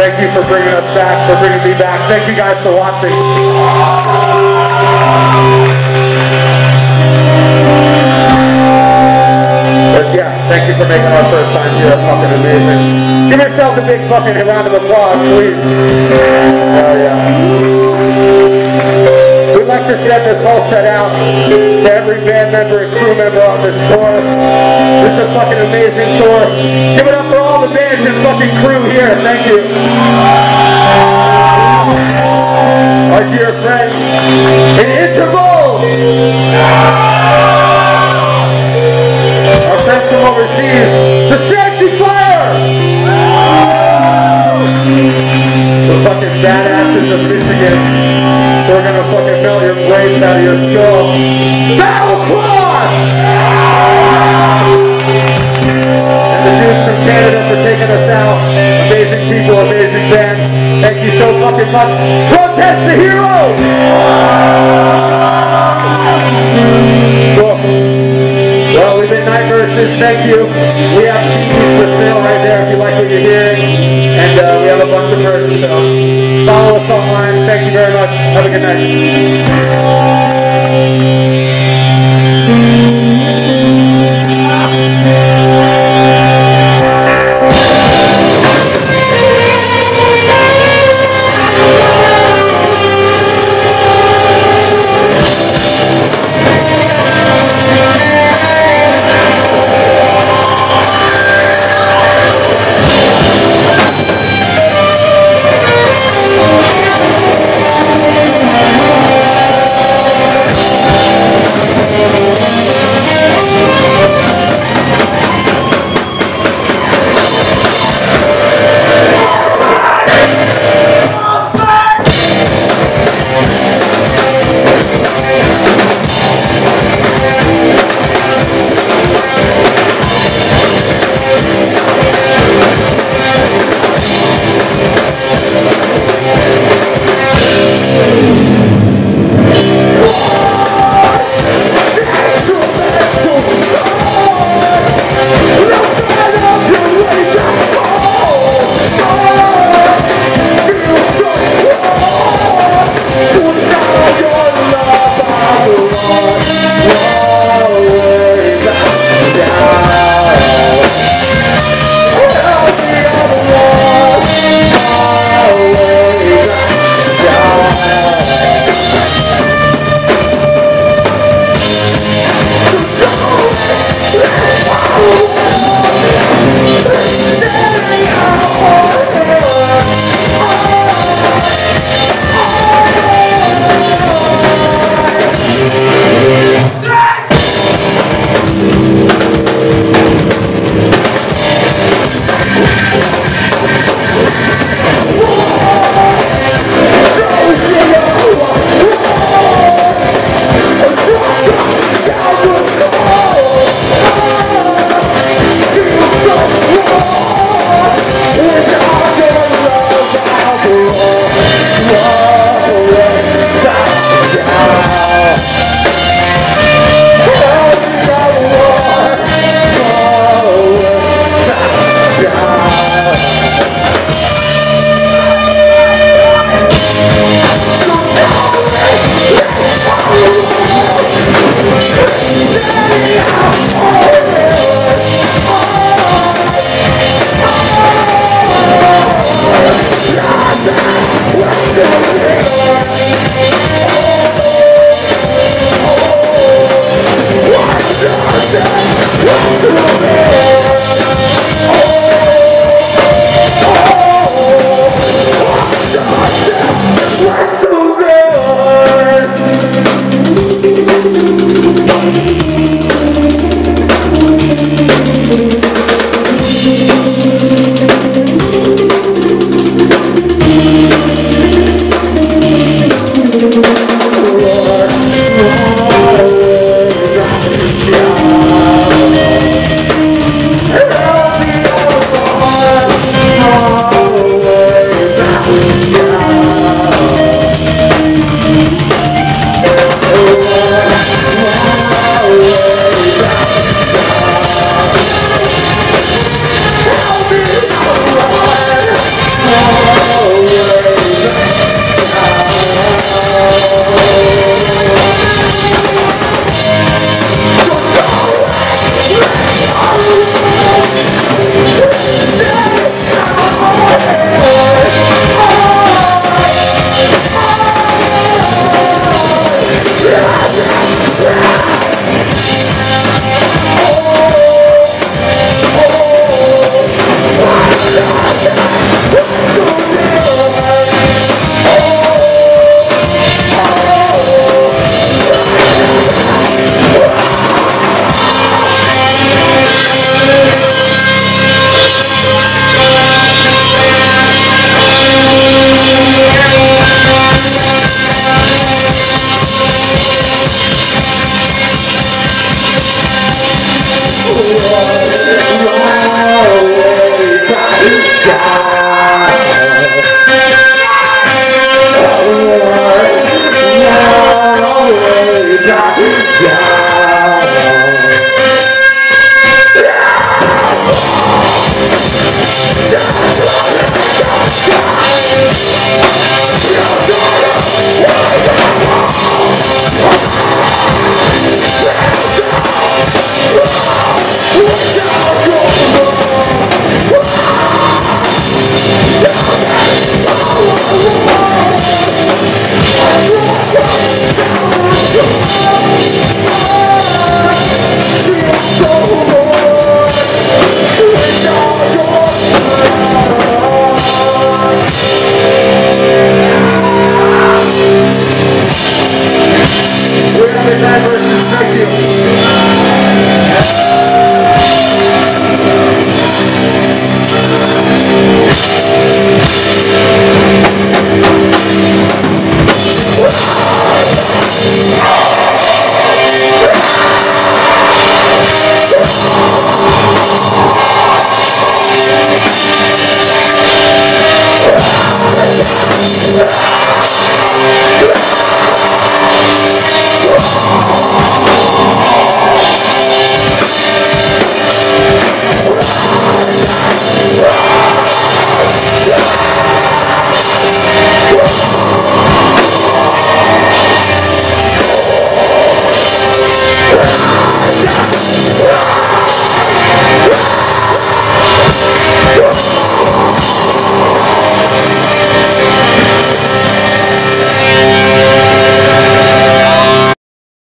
Thank you for bringing us back, for bringing me back. Thank you guys for watching. But yeah, thank you for making our first time here fucking amazing. Give yourselves a big fucking round of applause, please. Hell yeah. We'd like to send this whole set out to every band member and crew member on this tour. This is a fucking amazing tour. Give it up for all the bands and fucking crew Thank you so fucking much. Protest the hero! Cool. Well, we've been Night Verses, thank you. We have CDs for sale right there if you like what you're hearing. And uh, we have a bunch of merch, so follow us online. Thank you very much. Have a good night.